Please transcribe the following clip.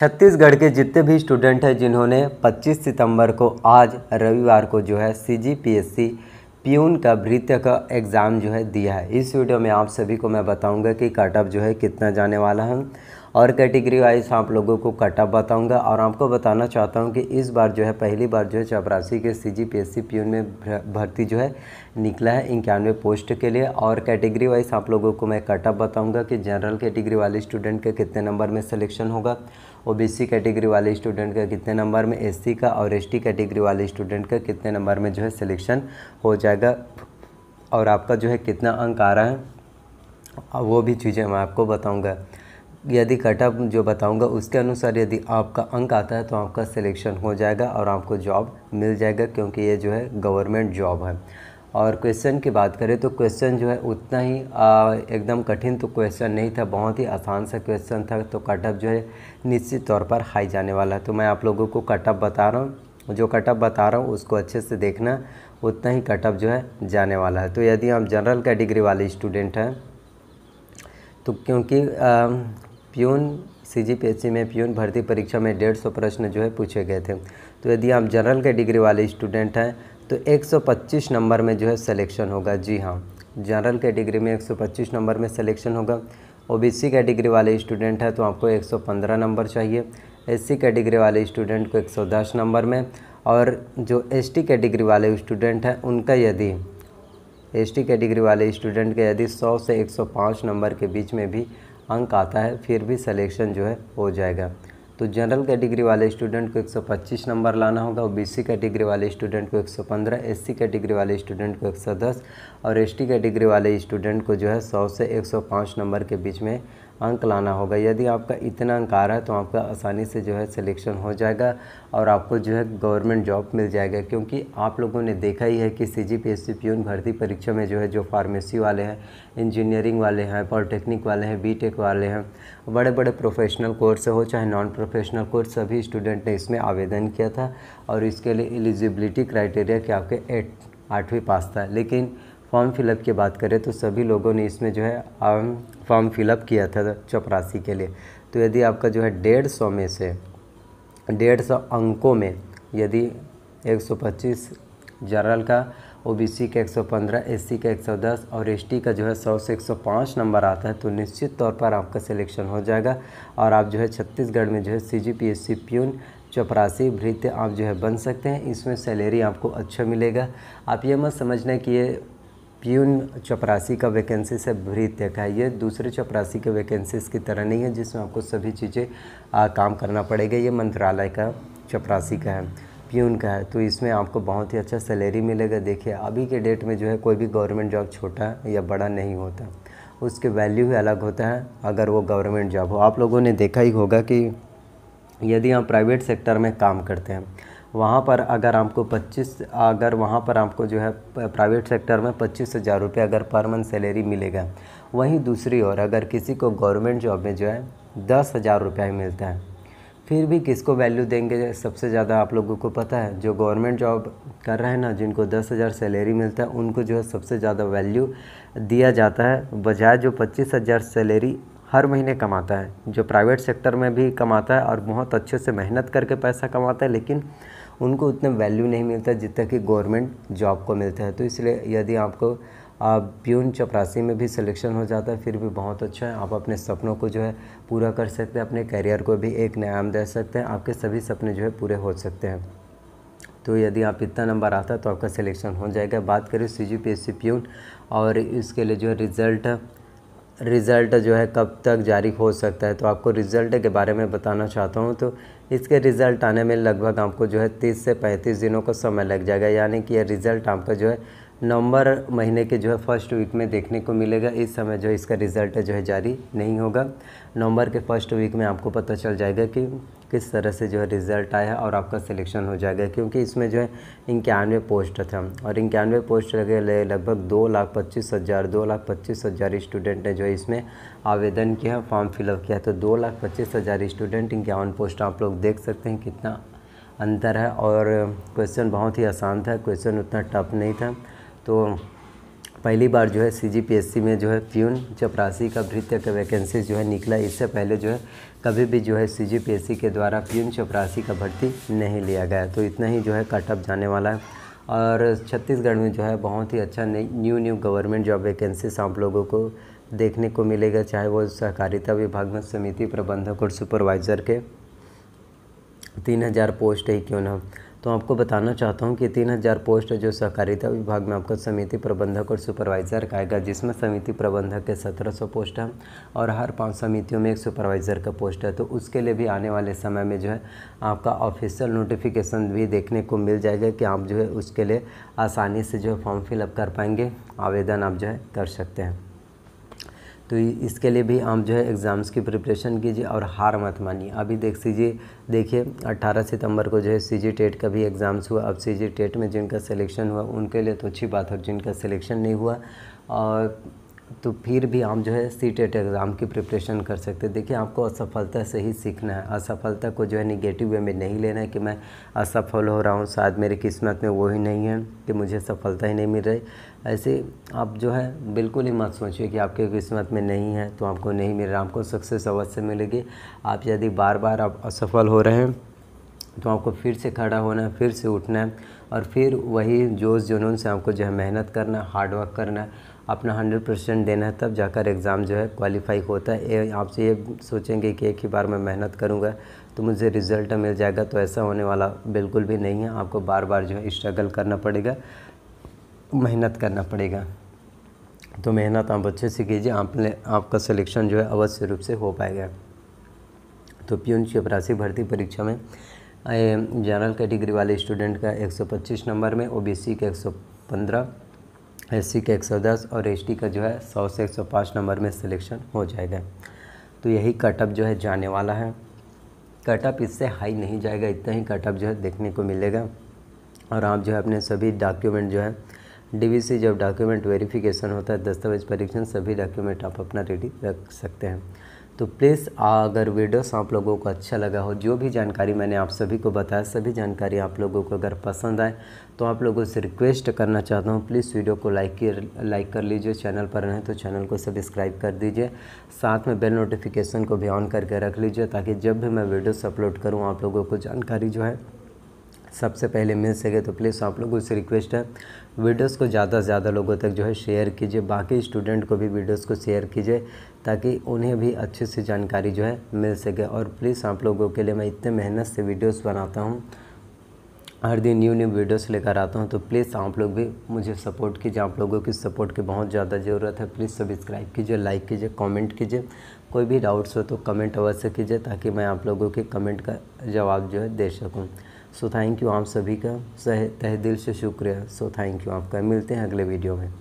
छत्तीसगढ़ के जितने भी स्टूडेंट हैं जिन्होंने 25 सितंबर को आज रविवार को जो है C G P S C peon का भृत्य का एग्ज़ाम जो है दिया है। इस वीडियो में आप सभी को मैं बताऊँगा कि कट ऑफ़ जो है कितना जाने वाला है। और कैटेगरी वाइज आप लोगों को कट ऑफ़ बताऊँगा। और आपको बताना चाहता हूँ कि इस बार जो है, पहली बार जो है चपरासी के C G P S C peon में भर्ती जो है निकला है इक्यानवे पोस्ट के लिए। और कैटेगरी वाइज आप लोगों को मैं कट ऑफ़ बताऊँगा कि जनरल कैटेगरी वाले स्टूडेंट के कितने नंबर में सलेक्शन होगा। ओबीसी कैटेगरी वाले स्टूडेंट का कितने नंबर में, एससी का और एसटी कैटेगरी वाले स्टूडेंट का कितने नंबर में जो है सिलेक्शन हो जाएगा। और आपका जो है कितना अंक आ रहा है वो भी चीज़ें मैं आपको बताऊँगा। यदि कटअप जो बताऊँगा, उसके अनुसार यदि आपका अंक आता है तो आपका सिलेक्शन हो जाएगा और आपको जॉब मिल जाएगा, क्योंकि ये जो है गवर्नमेंट जॉब है। और क्वेश्चन की बात करें तो क्वेश्चन जो है उतना ही एकदम कठिन तो क्वेश्चन नहीं था, बहुत ही आसान सा क्वेश्चन था तो कटअप जो है निश्चित तौर पर हाई जाने वाला। है तो मैं आप लोगों को कटअप बता रहा हूँ, जो कटअप बता रहा हूँ, उसको अच्छे से देखना, उतना ही कटअप जो है जाने वाला है। तो यदि आप जनरल कैटेगरी वाले स्टूडेंट हैं तो क्योंकि प्यून सीजीपीएससी में प्यून भर्ती परीक्षा में डेढ़ सौ प्रश्न जो है पूछे गए थे। तो यदि आप जनरल कैटेगरी वाले स्टूडेंट हैं तो 125 नंबर में जो है सिलेक्शन होगा। जी हाँ जनरल कैटेगरी में 125 नंबर में सिलेक्शन होगा। ओबीसी कैटेगरी वाले स्टूडेंट है तो आपको 115 नंबर चाहिए। एससी कैटेगरी वाले स्टूडेंट को 110 नंबर में। और जो एसटी कैटेगरी वाले स्टूडेंट हैं, उनका यदि एसटी कैटेगरी वाले स्टूडेंट का यदि 100 से 105 नंबर के बीच में भी अंक आता है, फिर भी सिलेक्शन जो है हो जाएगा। तो जनरल कैटेगरी वाले स्टूडेंट को 125 नंबर लाना होगा और बीसी कैटेगरी वाले स्टूडेंट को 115 एससी कैटेगरी वाले स्टूडेंट को 110 और एसटी कैटेगरी वाले स्टूडेंट को जो है 100 से 105 नंबर के बीच में अंक लाना होगा। यदि आपका इतना अंक आ रहा है तो आपका आसानी से जो है सिलेक्शन हो जाएगा और आपको जो है गवर्नमेंट जॉब मिल जाएगा, क्योंकि आप लोगों ने देखा ही है कि सी जी पी एस सी भर्ती परीक्षा में जो है जो फार्मेसी वाले हैं इंजीनियरिंग वाले हैं पॉलिटेक्निक वाले हैं बी वाले हैं बड़े बड़े प्रोफेशनल कोर्स हो, चाहे नॉन प्रोफेशनल कोर्स सभी स्टूडेंट ने इसमें आवेदन किया था और इसके लिए एलिजिबिलिटी क्राइटेरिया कि आपके एट आठवीं पास था। लेकिन फॉर्म फिलअप की बात करें तो सभी लोगों ने इसमें जो है फॉर्म फिलअप किया था चपरासी के लिए। तो यदि आपका जो है डेढ़ सौ में से डेढ़ सौ अंकों में यदि 125 जनरल का, ओबीसी का 115 एससी का 110 और एसटी का जो है 100 से 105 नंबर आता है तो निश्चित तौर पर आपका सिलेक्शन हो जाएगा। और आप जो है छत्तीसगढ़ में जो है C G P S C peon चपरासी भृत्य आप जो है बन सकते हैं। इसमें सैलरी आपको अच्छा मिलेगा। आप ये मत समझना कि ये प्यून चपरासी का वैकेंसी से भृत्य का है। ये दूसरे चपरासी के वैकेंसीज की तरह नहीं है, जिसमें आपको सभी चीज़ें काम करना पड़ेगा। ये मंत्रालय का चपरासी का है, प्यून का है। तो इसमें आपको बहुत ही अच्छा सैलरी मिलेगा। देखिए, अभी के डेट में जो है कोई भी गवर्नमेंट जॉब छोटा या बड़ा नहीं होता। उसके वैल्यू ही अलग होता है, अगर वो गवर्नमेंट जॉब हो। आप लोगों ने देखा ही होगा कि यदि आप प्राइवेट सेक्टर में काम करते हैं वहाँ पर अगर आपको 25 अगर वहाँ पर आपको जो है प्राइवेट सेक्टर में पच्चीस हज़ार रुपये अगर पर मंथ सैलरी मिलेगा, वहीं दूसरी ओर अगर किसी को गवर्नमेंट जॉब में जो है, दस हज़ार रुपया ही मिलता है, फिर भी किसको वैल्यू देंगे? सबसे ज़्यादा आप लोगों को पता है, जो गवर्नमेंट जॉब कर रहे हैं ना, जिनको दस हज़ार सैलरी मिलता है, उनको जो है सबसे ज़्यादा वैल्यू दिया जाता है, बजाय जो पच्चीस हज़ार सैलरी हर महीने कमाता है, जो प्राइवेट सेक्टर में भी कमाता है और बहुत अच्छे से मेहनत करके पैसा कमाता है, लेकिन उनको उतना वैल्यू नहीं मिलता जितना कि गवर्नमेंट जॉब को मिलता है। तो इसलिए यदि आपको, आप प्यून चपरासी में भी सिलेक्शन हो जाता है, फिर भी बहुत अच्छा है। आप अपने सपनों को जो है पूरा कर सकते हैं, अपने करियर को भी एक नाम दे सकते हैं। आपके सभी सपने जो है पूरे हो सकते हैं। तो यदि आप इतना नंबर आता है तो आपका सिलेक्शन हो जाएगा। बात करें C G P S C peon और इसके लिए जो है रिज़ल्ट रिज़ल्ट जो है कब तक जारी हो सकता है? तो आपको रिज़ल्ट के बारे में बताना चाहता हूँ। तो इसके रिज़ल्ट आने में लगभग आपको जो है 30 से 35 दिनों का समय लग जाएगा। यानी कि यह रिज़ल्ट आपका जो है नवंबर महीने के जो है फ़र्स्ट वीक में देखने को मिलेगा। इस समय जो इसका रिज़ल्ट जो है जारी नहीं होगा। नवंबर के फ़र्स्ट वीक में आपको पता चल जाएगा कि किस तरह से जो है रिज़ल्ट आया और आपका सिलेक्शन हो जाएगा, क्योंकि इसमें जो है इक्यानवे पोस्ट था। और इक्यानवे पोस्ट लगे लगभग दो लाख पच्चीस हज़ार, दो लाख पच्चीस हज़ार स्टूडेंट ने जो है इसमें आवेदन किया, फॉर्म फिलअप किया। तो दो लाख पच्चीस हज़ार स्टूडेंट इक्यावन पोस्ट आप लोग देख सकते हैं कितना अंतर है। और क्वेश्चन बहुत ही आसान था, क्वेश्चन उतना टफ नहीं था। तो पहली बार जो है सीजीपीएससी में जो है प्यून चपरासी का भृत्य का वैकेंसी जो है निकला, इससे पहले जो है कभी भी जो है सीजीपीएससी के द्वारा प्यून चपरासी का भर्ती नहीं लिया गया। तो इतना ही जो है कटअप जाने वाला है। और छत्तीसगढ़ में जो है बहुत ही अच्छा new new government job vacancies आप लोगों को देखने को मिलेगा, चाहे वो सहकारिता विभाग में, समिति प्रबंधक और सुपरवाइज़र के। तीन हज़ार पोस्ट ही, क्यों ना तो आपको बताना चाहता हूँ कि तीन हज़ार पोस्ट जो सहकारिता विभाग में आपको समिति प्रबंधक और सुपरवाइज़र का आएगा, जिसमें समिति प्रबंधक के सत्रह सौ पोस्ट हैं और हर पाँच समितियों में एक सुपरवाइज़र का पोस्ट है। तो उसके लिए भी आने वाले समय में जो है आपका ऑफिशियल नोटिफिकेशन भी देखने को मिल जाएगा कि आप जो है उसके लिए आसानी से जो है फॉर्म फिलअप कर पाएँगे। आवेदन आप जो है कर सकते हैं। तो इसके लिए भी आप जो है एग्ज़ाम्स की प्रिपरेशन कीजिए और हार मत मानिए। अभी देख सीजिए देखिए 18 सितंबर को जो है सी जी टेट का भी एग्ज़ाम्स हुआ। अब सी जी टेट में जिनका सिलेक्शन हुआ, उनके लिए तो अच्छी बात है, जिनका सिलेक्शन नहीं हुआ, और तो फिर भी आप जो है सी टेट एग्ज़ाम की प्रिपरेशन कर सकते हैं। देखिए, आपको असफलता से ही सीखना है। असफलता को जो है निगेटिव वे में नहीं लेना है कि मैं असफल हो रहा हूँ। शायद मेरी किस्मत में वो ही नहीं है कि मुझे सफलता ही नहीं मिल रही। ऐसे आप जो है बिल्कुल ही मत सोचिए कि आपके किस्मत में नहीं है तो आपको नहीं मिल रहा। आपको सक्सेस अवश्य मिलेगी। आप यदि बार बार आप असफल हो रहे हैं तो आपको फिर से खड़ा होना है, फिर से उठना है। और फिर वही जोश जुनून से आपको जो है मेहनत करना है हार्ड वर्क करना है अपना हंड्रेड परसेंट देना है, तब जाकर एग्ज़ाम जो है क्वालिफाई होता है। आपसे ये सोचेंगे कि एक ही बार मैं मेहनत करूँगा तो मुझे रिज़ल्ट मिल जाएगा तो ऐसा होने वाला बिल्कुल भी नहीं है। आपको बार बार जो है स्ट्रगल करना पड़ेगा, मेहनत करना पड़ेगा। तो मेहनत आप अच्छे से कीजिए, आपने, आपका सिलेक्शन जो है अवश्य रूप से हो पाएगा। तो प्यून चपरासी भर्ती परीक्षा में जनरल कैटेगरी वाले स्टूडेंट का 125 नंबर में ओबीसी का 115 एससी का 110 और एसटी का जो है 100 से 105 नंबर में सिलेक्शन हो जाएगा। तो यही कटअप जो है जाने वाला है। कटअप इससे हाई नहीं जाएगा, इतना ही कटअप जो है देखने को मिलेगा। और आप जो है अपने सभी डॉक्यूमेंट जो है डीवीसी जब डॉक्यूमेंट वेरिफिकेशन होता है, दस्तावेज़ परीक्षण सभी डॉक्यूमेंट आप अपना रेडी रख सकते हैं। तो प्लीज़ अगर वीडियोस आप लोगों को अच्छा लगा हो, जो भी जानकारी मैंने आप सभी को बताया, सभी जानकारी आप लोगों को अगर पसंद आए तो आप लोगों से रिक्वेस्ट करना चाहता हूँ प्लीज़ वीडियो को लाइक कर लाइक कर लीजिए चैनल पर रहें तो चैनल को सब्सक्राइब कर दीजिए, साथ में बेल नोटिफिकेशन को भी ऑन करके रख लीजिए, ताकि जब भी मैं वीडियोस अपलोड करूँ, आप लोगों को जानकारी जो है सबसे पहले मिल सके तो प्लीज़ आप लोगों से रिक्वेस्ट है। वीडियोस को ज़्यादा से ज़्यादा लोगों तक जो है शेयर कीजिए। बाकी स्टूडेंट को भी वीडियोस को शेयर कीजिए ताकि उन्हें भी अच्छे से जानकारी जो है मिल सके। और प्लीज़ आप लोगों के लिए मैं इतने मेहनत से वीडियोस बनाता हूँ। हर दिन न्यू न्यू वीडियोस लेकर आता हूँ। तो प्लीज़ आप लोग भी मुझे सपोर्ट कीजिए। आप लोगों की सपोर्ट की बहुत ज़्यादा ज़रूरत है। प्लीज़ सब्सक्राइब कीजिए लाइक कीजिए कमेंट कीजिए। कोई भी डाउट्स हो तो कमेंट अवश्य कीजिए ताकि मैं आप लोगों के कमेंट का जवाब जो है दे सकूँ। सो थैंक यू आप सभी का। तह दिल से शुक्रिया। सो थैंक यू आपका। मिलते हैं अगले वीडियो में।